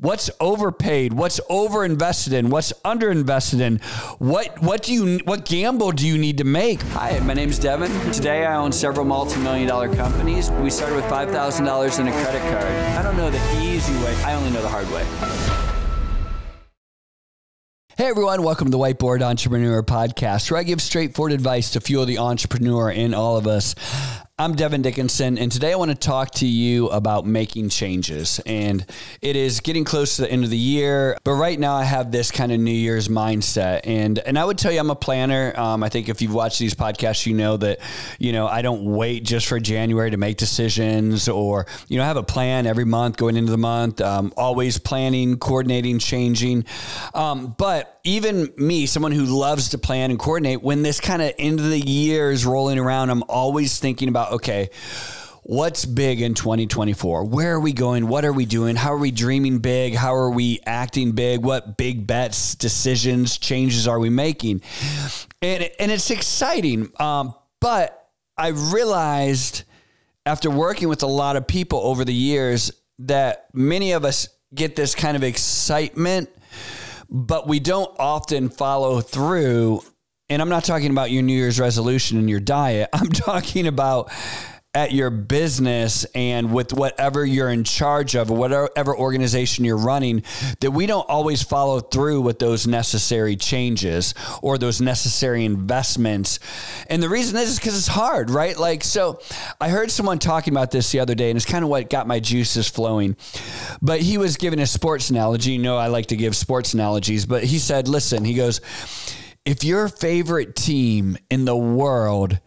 what's overpaid, what's overinvested in, what's underinvested in. What what do you what gamble do you need to make? Hi, my name is Devon. Today I own several multi-million dollar companies. We started with $5,000 in a credit card. I don't know the easy way. I only know the hard way. Hey everyone, welcome to the Whiteboard Entrepreneur Podcast, where I give straightforward advice to fuel the entrepreneur in all of us. I'm Devon Dickinson, and today I want to talk to you about making changes. And it is getting close to the end of the year, but right now I have this kind of New Year's mindset. And and I would tell you I'm a planner. Um, I think if you've watched these podcasts, you know that you know I don't wait just for January to make decisions, or you know I have a plan every month going into the month. Um, always planning, coordinating, changing. Um, but even me, someone who loves to plan and coordinate, when this kind of end of the year is rolling around, I'm always thinking about okay, what's big in 2024? Where are we going? What are we doing? How are we dreaming big? How are we acting big? What big bets, decisions, changes are we making? And, and it's exciting. Um, but I realized after working with a lot of people over the years that many of us get this kind of excitement, but we don't often follow through and I'm not talking about your New Year's resolution and your diet. I'm talking about at your business and with whatever you're in charge of whatever organization you're running that we don't always follow through with those necessary changes or those necessary investments. And the reason is because it's hard, right? Like, so I heard someone talking about this the other day and it's kind of what got my juices flowing. But he was giving a sports analogy. You know, I like to give sports analogies, but he said, listen, he goes, if your favorite team in the world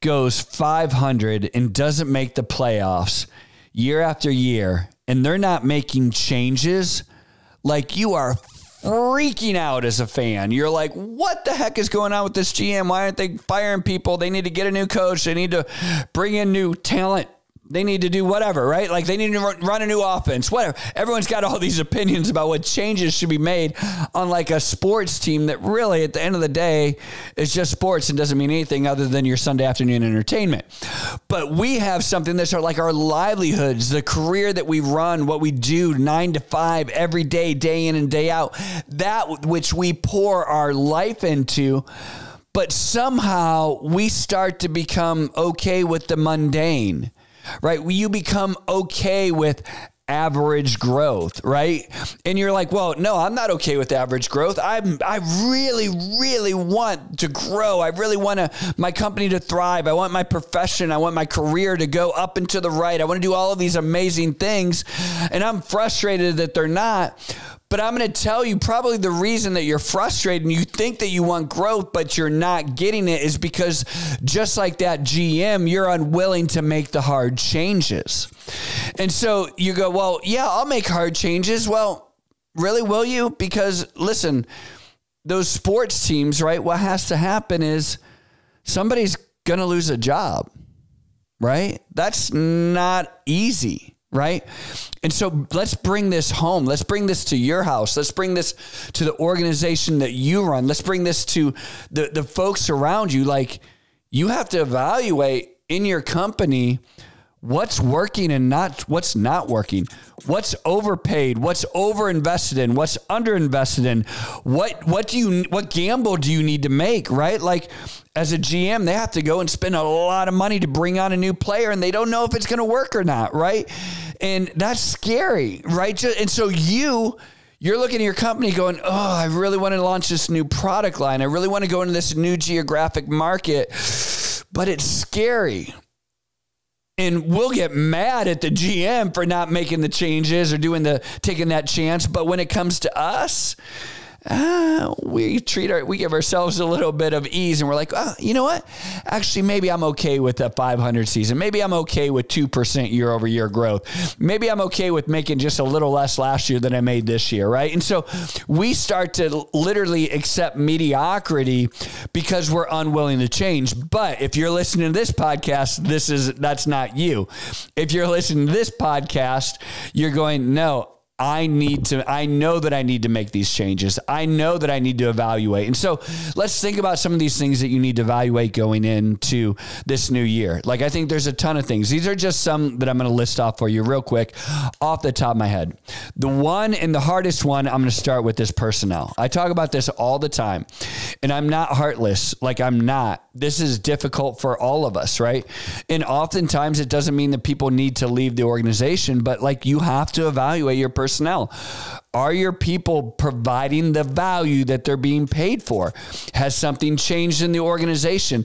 goes 500 and doesn't make the playoffs year after year and they're not making changes, like you are freaking out as a fan. You're like, what the heck is going on with this GM? Why aren't they firing people? They need to get a new coach. They need to bring in new talent. They need to do whatever, right? Like they need to run a new offense, whatever. Everyone's got all these opinions about what changes should be made on like a sports team that really, at the end of the day, is just sports and doesn't mean anything other than your Sunday afternoon entertainment. But we have something that's our like our livelihoods, the career that we run, what we do nine to five every day, day in and day out, that which we pour our life into but somehow we start to become okay with the mundane right? You become okay with average growth, right? And you're like, well, no, I'm not okay with average growth. I'm I really, really want to grow. I really want my company to thrive. I want my profession, I want my career to go up and to the right. I want to do all of these amazing things. And I'm frustrated that they're not. But I'm going to tell you probably the reason that you're frustrated and you think that you want growth, but you're not getting it is because just like that GM, you're unwilling to make the hard changes. And so you go, well, yeah, I'll make hard changes. Well, really, will you? Because listen, those sports teams, right? What has to happen is somebody's going to lose a job, right? That's not easy right? And so let's bring this home. Let's bring this to your house. Let's bring this to the organization that you run. Let's bring this to the, the folks around you. Like you have to evaluate in your company what's working and not what's not working? What's overpaid? What's overinvested in? What's underinvested in? What what do you what gamble do you need to make right? Like as a gm they have to go and spend a lot of money to bring on a new player and they don't know if it's going to work or not right? And that's scary right? And so you you're looking at your company going, Oh, I really want to launch this new product line. I really want to go into this new geographic market, but it's scary and we'll get mad at the GM for not making the changes or doing the taking that chance. But when it comes to us, uh, we treat our, we give ourselves a little bit of ease and we're like, oh, you know what? Actually, maybe I'm okay with a 500 season. Maybe I'm okay with 2% year over year growth. Maybe I'm okay with making just a little less last year than I made this year. Right. And so we start to literally accept mediocrity because we're unwilling to change. But if you're listening to this podcast, this is, that's not you. If you're listening to this podcast, you're going, no, I need to, I know that I need to make these changes. I know that I need to evaluate. And so let's think about some of these things that you need to evaluate going into this new year. Like, I think there's a ton of things. These are just some that I'm going to list off for you real quick off the top of my head. The one and the hardest one I'm going to start with is personnel. I talk about this all the time, and I'm not heartless. Like, I'm not. This is difficult for all of us, right? And oftentimes it doesn't mean that people need to leave the organization, but like you have to evaluate your personnel personnel. Are your people providing the value that they're being paid for? Has something changed in the organization?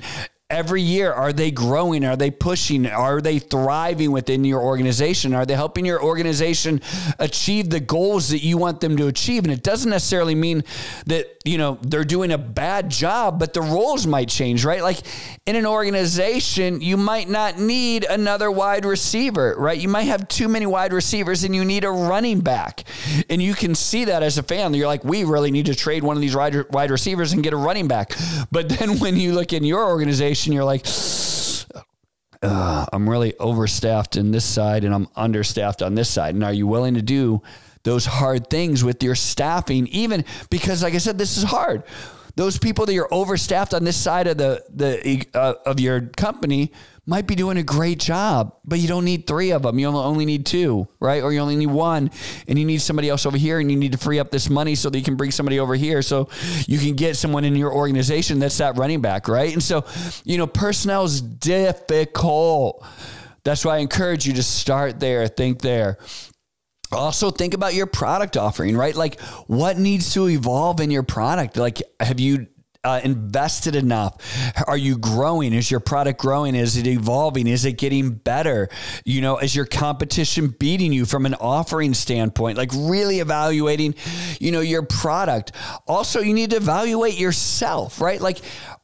Every year are they growing? Are they pushing? Are they thriving within your organization? Are they helping your organization achieve the goals that you want them to achieve? And it doesn't necessarily mean that you know they're doing a bad job but the roles might change right? Like in an organization you might not need another wide receiver right? You might have too many wide receivers and you need a running back. And you can see that as a fan you're like we really need to trade one of these wide receivers and get a running back. But then when you look in your organization situation, you're like, uh, I'm really overstaffed in this side and I'm understaffed on this side. And are you willing to do those hard things with your staffing, even because, like I said, this is hard. Those people that you're overstaffed on this side of the the uh, of your company might be doing a great job, but you don't need three of them. You only need two, right? Or you only need one, and you need somebody else over here, and you need to free up this money so that you can bring somebody over here, so you can get someone in your organization that's that running back, right? And so, you know, personnel is difficult. That's why I encourage you to start there, think there. Also, think about your product offering, right? Like, what needs to evolve in your product? Like, have you uh, invested enough? Are you growing? Is your product growing? Is it evolving? Is it getting better? You know, is your competition beating you from an offering standpoint? Like really evaluating, you know, your product. Also, you need to evaluate yourself, right? Like,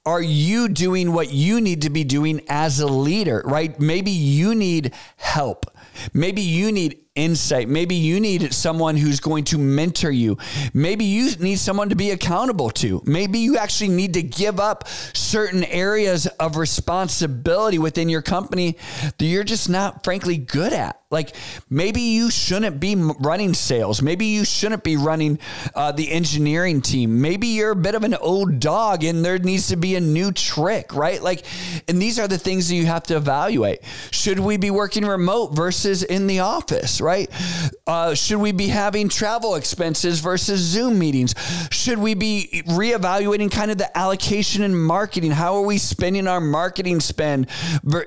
are you doing what you need to be doing as a leader, right? Maybe you need help. Maybe you need insight. Maybe you need someone who's going to mentor you. Maybe you need someone to be accountable to. Maybe you actually need to give up certain areas of responsibility within your company that you're just not, frankly, good at. Like maybe you shouldn't be running sales. Maybe you shouldn't be running uh, the engineering team. Maybe you're a bit of an old dog and there needs to be a new trick, right? Like, and these are the things that you have to evaluate. Should we be working remote versus in the office, right? Uh, should we be having travel expenses versus Zoom meetings? Should we be reevaluating kind of the allocation and marketing? How are we spending our marketing spend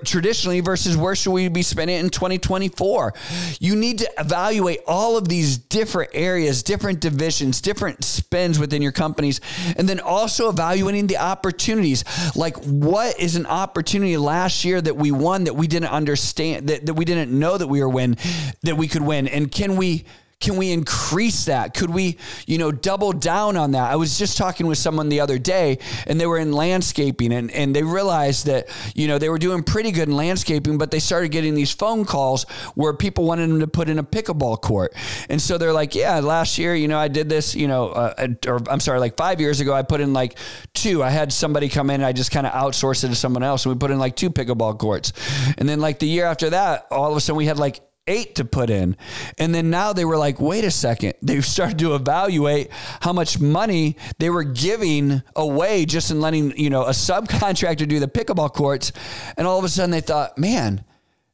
traditionally versus where should we be spending it in 2024? You need to evaluate all of these different areas, different divisions, different spends within your companies, and then also evaluating the opportunities. Like, what is an opportunity last year that we won that we didn't understand, that, that we didn't know that we were win, that we could win? And can we, can we increase that? Could we, you know, double down on that? I was just talking with someone the other day and they were in landscaping and, and they realized that, you know, they were doing pretty good in landscaping, but they started getting these phone calls where people wanted them to put in a pickleball court. And so they're like, yeah, last year, you know, I did this, you know, uh, or I'm sorry, like five years ago, I put in like two. I had somebody come in and I just kind of outsourced it to someone else and we put in like two pickleball courts. And then like the year after that, all of a sudden we had like eight to put in. And then now they were like, wait a second. They've started to evaluate how much money they were giving away just in letting, you know, a subcontractor do the pickleball courts. And all of a sudden they thought, man,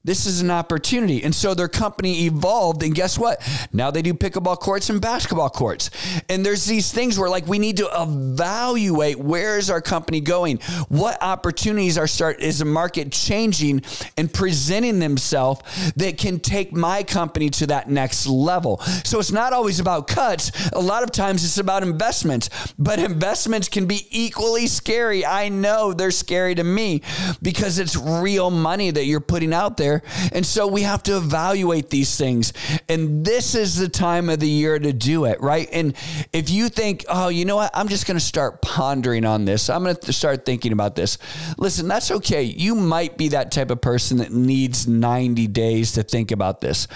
this is an opportunity. And so their company evolved. And guess what? Now they do pickleball courts and basketball courts. And there's these things where like we need to evaluate where is our company going? What opportunities are start is the market changing and presenting themselves that can take my company to that next level. So it's not always about cuts. A lot of times it's about investments, but investments can be equally scary. I know they're scary to me because it's real money that you're putting out there And so we have to evaluate these things. And this is the time of the year to do it, right? And if you think, oh, you know what? I'm just going to start pondering on this. I'm going to start thinking about this. Listen, that's okay. You might be that type of person that needs 90 days to think about this.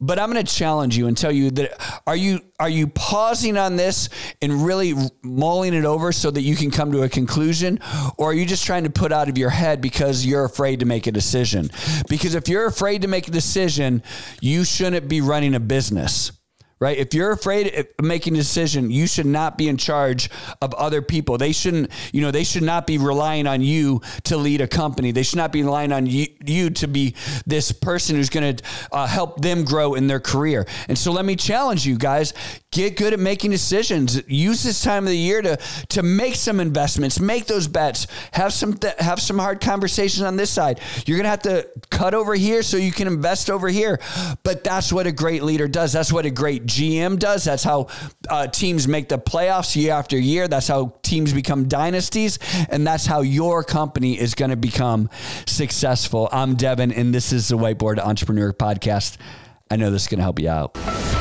But I'm going to challenge you and tell you that are you are you pausing on this and really mulling it over so that you can come to a conclusion or are you just trying to put out of your head because you're afraid to make a decision? Because if you're afraid to make a decision, you shouldn't be running a business right? If you're afraid of making a decision, you should not be in charge of other people. They shouldn't, you know, they should not be relying on you to lead a company. They should not be relying on you, you to be this person who's going to uh, help them grow in their career. And so let me challenge you guys get good at making decisions. Use this time of the year to to make some investments, make those bets, have some th- have some hard conversations on this side. You're gonna have to cut over here so you can invest over here. But that's what a great leader does. That's what a great GM does. That's how uh, teams make the playoffs year after year. That's how teams become dynasties, and that's how your company is going to become successful. I'm Devon, and this is the Whiteboard Entrepreneur Podcast. I know this is going to help you out.